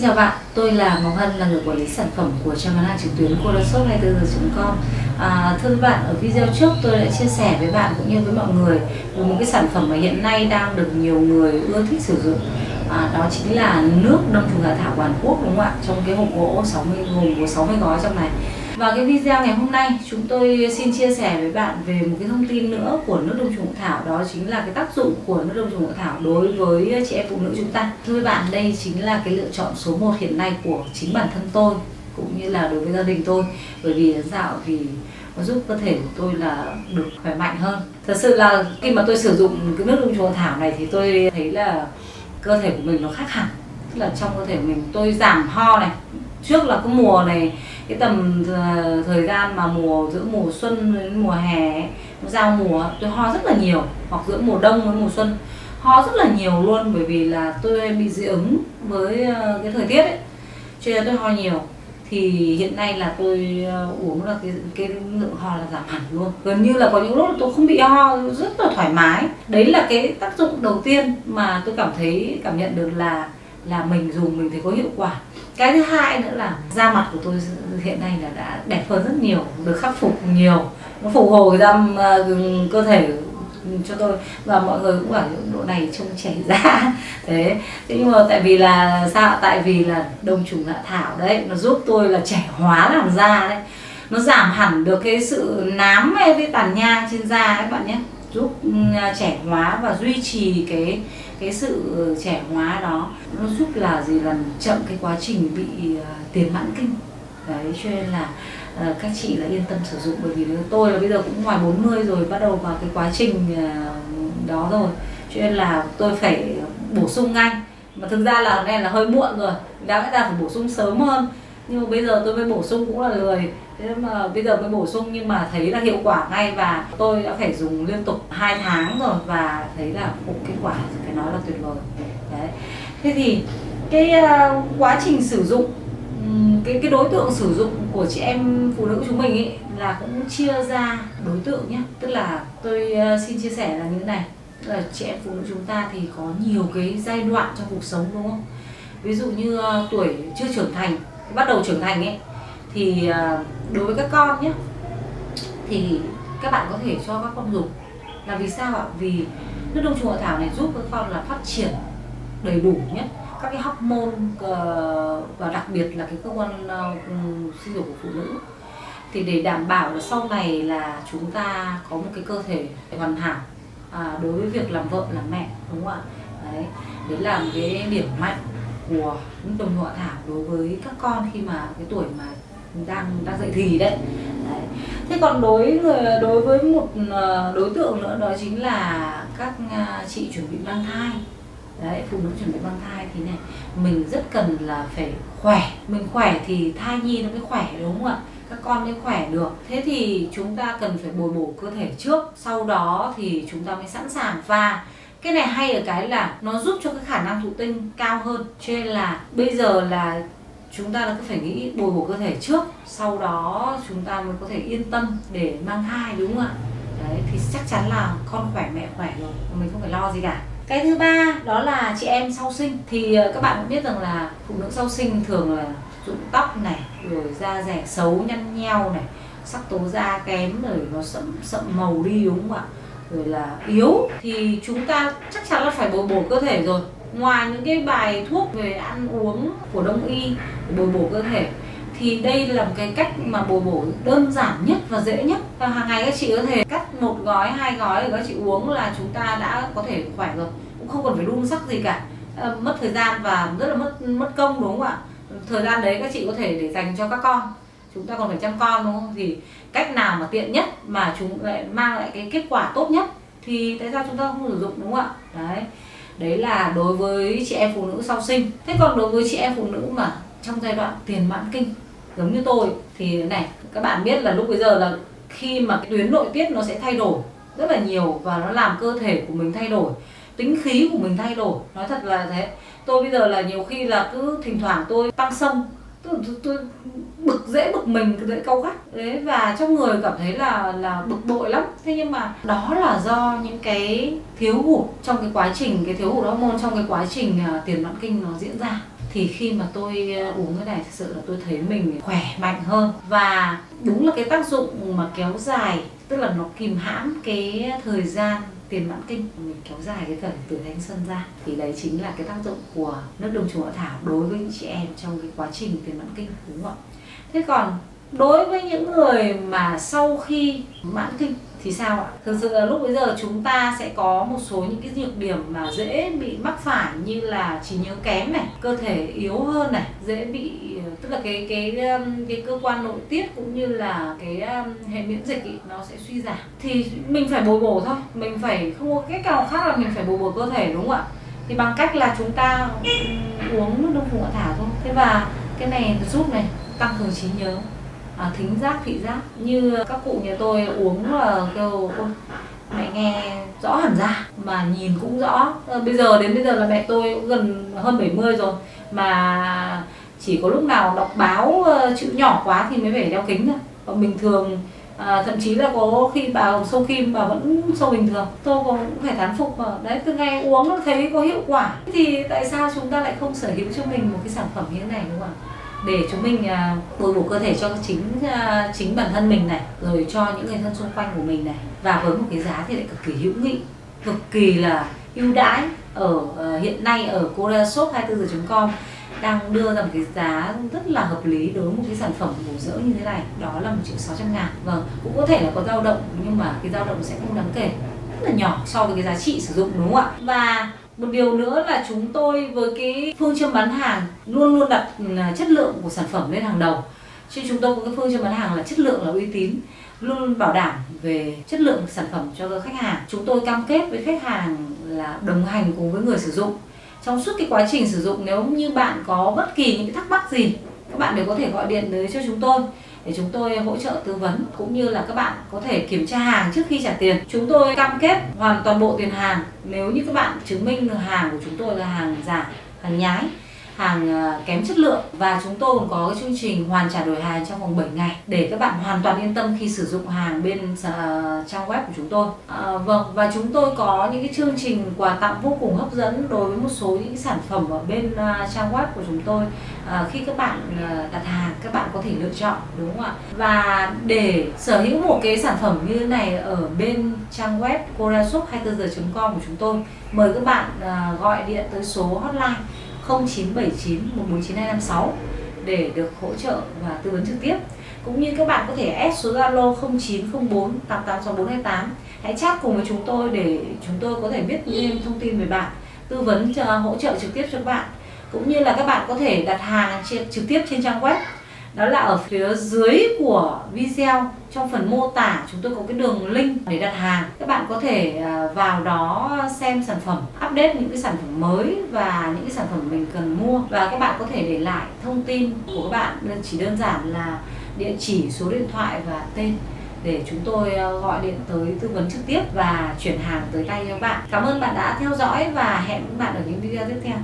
Xin chào bạn, tôi là Ngọc Hân là người quản lý sản phẩm của trang bán hàng trực tuyến codashop24h.com à, Thưa các bạn, ở video trước tôi đã chia sẻ với bạn cũng như với mọi người về một cái sản phẩm mà hiện nay đang được nhiều người ưa thích sử dụng. À, Đó chính là nước đông trùng hạ thảo Hàn Quốc đúng không ạ? Trong cái hộp gỗ 60 gồm có 60 gói trong này và cái video ngày hôm nay chúng tôi xin chia sẻ với bạn về một cái thông tin nữa của nước đông trùng thảo. Đó chính là cái tác dụng của nước đông trùng thảo đối với chị em phụ nữ chúng ta. Thưa với bạn, đây chính là cái lựa chọn số 1 hiện nay của chính bản thân tôi cũng như là đối với gia đình tôi. Bởi vì sao vì nó giúp cơ thể của tôi là được khỏe mạnh hơn. Thật sự là khi mà tôi sử dụng cái nước đông trùng thảo này thì tôi thấy là cơ thể của mình nó khác hẳn. Tức là trong cơ thể mình tôi giảm ho này trước là cái mùa này, cái tầm ờ, thời gian mà mùa giữa mùa xuân đến mùa hè nó giao mùa tôi ho rất là nhiều. Hoặc giữa mùa đông với mùa xuân, ho rất là nhiều luôn, bởi vì là tôi bị dị ứng với ờ, cái thời tiết ấy, cho nên tôi ho nhiều. Thì hiện nay là tôi ờ, uống là cái cái lượng ho là giảm hẳn luôn. Gần như là có những lúc tôi không bị ho, rất là thoải mái. Đấy là cái tác dụng đầu tiên mà tôi cảm thấy, cảm nhận được là là mình dùng mình thấy có hiệu quả cái thứ hai nữa là da mặt của tôi hiện nay là đã đẹp hơn rất nhiều, được khắc phục nhiều. Nó phục hồi ra ờ, cơ thể cho tôi. Và mọi người cũng bảo độ này trông trẻ da. Thế thế nhưng mà tại vì là sao tại vì là đông trùng hạ thảo đấy, nó giúp tôi là trẻ hóa làn da đấy. Nó giảm hẳn được cái sự nám với tàn nhang trên da các bạn nhé. Giúp ừ, à, trẻ hóa và duy trì cái cái sự trẻ hóa đó nó giúp là gì làm chậm cái quá trình bị à, tiền mãn kinh. Đấy cho nên là uh, các chị là yên tâm sử dụng bởi vì tôi là bây giờ cũng ngoài 40 rồi bắt đầu vào cái quá trình uh, đó rồi. Cho nên là tôi phải bổ sung ngay. Mà thực ra là này là hơi muộn rồi. Đáng lẽ ra phải bổ sung sớm hơn nhưng mà bây giờ tôi mới bổ sung cũng là lười. Thế mà bây giờ mới bổ sung nhưng mà thấy là hiệu quả ngay và tôi đã phải dùng liên tục 2 tháng rồi và thấy là cũng kết quả phải nói là tuyệt vời. Đấy. Thế thì cái uh, quá trình sử dụng cái cái đối tượng sử dụng của chị em phụ nữ chúng mình ấy là cũng chia ra đối tượng nhé tức là tôi uh, xin chia sẻ là như thế này. Tức là chị em phụ nữ chúng ta thì có nhiều cái giai đoạn trong cuộc sống đúng không? Ví dụ như uh, tuổi chưa trưởng thành bắt đầu trưởng thành ấy thì à, đối với các con nhé thì các bạn có thể cho các con dùng. Là vì sao ạ? Vì nước đông trùng hạ thảo này giúp các con là phát triển đầy đủ nhất các cái hormone môn và đặc biệt là cái cơ quan ờ, sinh dục của phụ nữ. Thì để đảm bảo là sau này là chúng ta có một cái cơ thể hoàn hảo à, đối với việc làm vợ làm mẹ đúng không ạ? Đấy đấy là một cái điểm mạnh của những đồng trùng thảo đối với các con khi mà cái tuổi mà đang đang dậy thì đấy. đấy. Thế còn đối người, đối với một ờ, đối tượng nữa, đó chính là các ờ, chị chuẩn bị mang thai. Đấy, phụ nữ chuẩn bị mang thai thì này, mình rất cần là phải khỏe. Mình khỏe thì thai nhi nó mới khỏe, đúng không ạ? Các con mới khỏe được. Thế thì chúng ta cần phải bồi bổ cơ thể trước, sau đó thì chúng ta mới sẵn sàng và cái này hay ở cái là nó giúp cho cái khả năng thụ tinh cao hơn. Cho nên là bây giờ là chúng ta là cứ phải nghĩ bồi bổ cơ thể trước, sau đó chúng ta mới có thể yên tâm để mang thai, đúng không ạ? Đấy, thì chắc chắn là con khỏe mẹ khỏe rồi, mình không phải lo gì cả. Cái thứ ba, đó là chị em sau sinh. Thì ờ, các bạn cũng biết rằng là phụ nữ sau sinh thường là rụng tóc này, rồi da rẻ xấu, nhăn nheo này, sắc tố da kém rồi nó sậm sậm màu đi, đúng không ạ? Rồi là yếu thì chúng ta chắc chắn là phải bồi bổ cơ thể rồi. Ngoài những cái bài thuốc về ăn uống của đông y để bồi bổ cơ thể thì đây là một cái cách mà bồi bổ đơn giản nhất và dễ nhất. Và hàng ngày các chị có thể cắt một gói hai gói để các chị uống là chúng ta đã có thể khỏe rồi. Cũng không cần phải đun sắc gì cả. À, mất thời gian và rất là mất mất công đúng không ạ? Thời gian đấy các chị có thể để dành cho các con chúng ta còn phải chăm con đúng không? Thì cách nào mà tiện nhất mà chúng lại mang lại cái kết quả tốt nhất thì tại sao chúng ta không sử dụng đúng không ạ? Đấy. Đấy là đối với chị em phụ nữ sau sinh. Thế còn đối với chị em phụ nữ mà trong giai đoạn tiền mãn kinh giống như tôi thì này các bạn biết là lúc bây giờ là khi mà cái tuyến nội tiết nó sẽ thay đổi rất là nhiều và nó làm cơ thể của mình thay đổi tính khí của mình thay đổi. Nói thật là thế. Tôi bây giờ là nhiều khi là cứ thỉnh thoảng tôi tăng sông tôi, tôi, tôi bực dễ bực mình dễ câu gắt. Đấy và trong người cảm thấy là là bực bội lắm. Thế nhưng mà đó là do những cái thiếu hụt trong cái quá trình cái thiếu hụt hormone trong cái quá trình uh, tiền mãn kinh nó diễn ra. Thì khi mà tôi à, uống cái này thực sự là tôi thấy mình khỏe mạnh hơn. Và đúng là cái tác dụng mà kéo dài tức là nó kìm hãm cái thời gian tiền mãn kinh mình kéo dài cái thời từ thanh xuân ra. Thì đấy chính là cái tác dụng của nước đồng trùng hạ thảo đối với những chị em trong cái quá trình tiền mãn kinh đúng không ạ? Thế còn đối với những người mà sau khi mãn kinh thì sao ạ? Thực sự là lúc bây giờ chúng ta sẽ có một số những cái nhược điểm mà dễ bị mắc phải như là trí nhớ kém này, cơ thể yếu hơn này, dễ bị tức là cái cái um, cái cơ quan nội tiết cũng như là cái um, hệ miễn dịch ý, nó sẽ suy giảm. Thì mình phải bồi bổ thôi, mình phải không có cách nào khác là mình phải bồi bổ cơ thể đúng không ạ? Thì bằng cách là chúng ta um, uống nước đông phụ thảo thôi. Thế và cái này giúp này tăng cường trí nhớ à, thính giác thị giác. Như các cụ nhà tôi uống là kêu ôi mẹ nghe rõ hẳn ra mà nhìn cũng rõ. À, bây giờ đến bây giờ là mẹ tôi gần hơn 70 rồi mà chỉ có lúc nào đọc báo ờ, chữ nhỏ quá thì mới phải đeo kính thôi. Còn bình thường à, thậm chí là có khi bà sâu kim bà vẫn sâu bình thường tôi cũng phải thán phục mà đấy từ ngày uống thấy có hiệu quả. Thì tại sao chúng ta lại không sở hữu cho mình một cái sản phẩm như thế này đúng không ạ? Để chúng mình à, bồi bổ cơ thể cho chính à, chính bản thân mình này, rồi cho những người thân xung quanh của mình này. Và với một cái giá thì lại cực kỳ hữu nghị, cực kỳ là ưu đãi ở ờ, hiện nay ở Shop 24 giờ.com đang đưa ra một cái giá rất là hợp lý đối với một cái sản phẩm bổ dưỡng như thế này. Đó là một triệu sáu trăm ngàn. Vâng cũng có thể là có dao động, nhưng mà cái dao động sẽ không đáng kể. Rất là nhỏ so với cái giá trị sử dụng, đúng không ạ? Và một điều nữa là chúng tôi với cái phương châm bán hàng luôn luôn đặt à, chất lượng của sản phẩm lên hàng đầu. Chứ chúng tôi có cái phương châm bán hàng là chất lượng là uy tín, luôn luôn bảo đảm về chất lượng sản phẩm cho khách hàng. Chúng tôi cam kết với khách hàng là đồng hành cùng với người sử dụng. Trong suốt cái quá trình sử dụng, nếu như bạn có bất kỳ những cái thắc mắc gì, các bạn đều có thể gọi điện tới cho chúng tôi để chúng tôi hỗ trợ tư vấn cũng như là các bạn có thể kiểm tra hàng trước khi trả tiền. Chúng tôi cam kết hoàn toàn bộ tiền hàng nếu như các bạn chứng minh hàng của chúng tôi là hàng giả, hàng nhái hàng ờ, kém chất lượng và chúng tôi còn có cái chương trình hoàn trả đổi hàng trong vòng 7 ngày để các bạn hoàn toàn yên tâm khi sử dụng hàng bên uh, trang web của chúng tôi. À, vâng và chúng tôi có những cái chương trình quà tặng vô cùng hấp dẫn đối với một số những sản phẩm ở bên uh, trang web của chúng tôi. À, khi các bạn uh, đặt hàng các bạn có thể lựa chọn đúng không ạ? Và để sở hữu một cái sản phẩm như thế này ở bên trang web korashop24 giờ.com của chúng tôi mời các bạn uh, gọi điện tới số hotline 0979 149256 để được hỗ trợ và tư vấn trực tiếp. Cũng như các bạn có thể add số Zalo 0904 886428 hãy chat cùng với chúng tôi để chúng tôi có thể biết thêm thông tin về bạn, tư vấn cho hỗ trợ trực tiếp cho các bạn. Cũng như là các bạn có thể đặt hàng trực tiếp trên trang web đó là ở phía dưới của video, trong phần mô tả chúng tôi có cái đường link để đặt hàng các bạn có thể à, vào đó xem sản phẩm, update những cái sản phẩm mới và những cái sản phẩm mình cần mua và các bạn có thể để lại thông tin của các bạn chỉ đơn giản là địa chỉ, số điện thoại và tên để chúng tôi à, gọi điện tới tư vấn trực tiếp và chuyển hàng tới tay cho các bạn. Cảm ơn bạn đã theo dõi và hẹn các bạn ở những video tiếp theo.